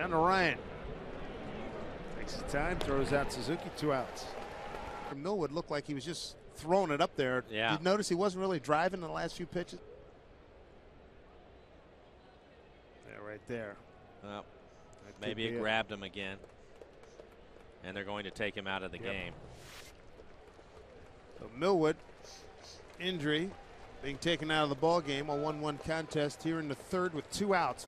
Down Ryan. Takes his time, throws out Suzuki, two outs. Millwood looked like he was just throwing it up there. Yeah. Did you notice he wasn't really driving in the last few pitches? Yeah, right there. Well, maybe he it grabbed him again. And they're going to take him out of the Yep. game. So Millwood, injury, being taken out of the ball game. A 1-1 contest here in the third with two outs.